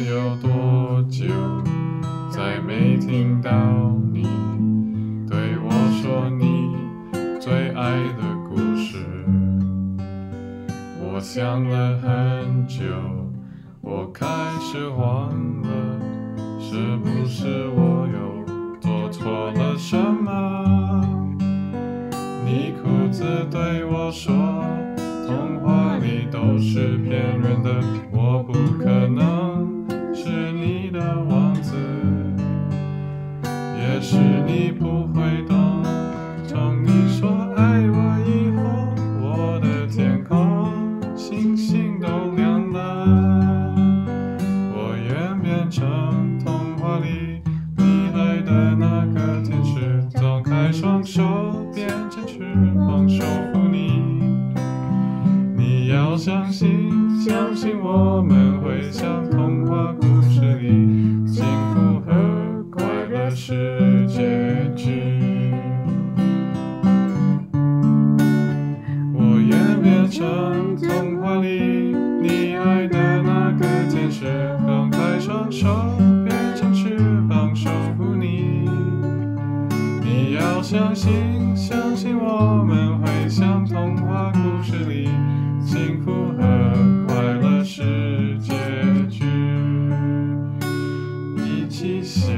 有多久再没听到你对我说你最爱的故事。我想了很久我开始慌了是不是我又做错了什么？你哭着对我说童话里都是骗人的我不可能也许你不会懂。从你说爱我以后，我的天空星星都亮了，我愿变成童话里你爱的那个天使，张开双手变成翅膀守护你。你要相信，相信我们会像变成童话里你爱的那个天使，放开双手，变成翅膀守护你。你要相信，相信我们会像童话故事里幸福和快乐是结局，一起写。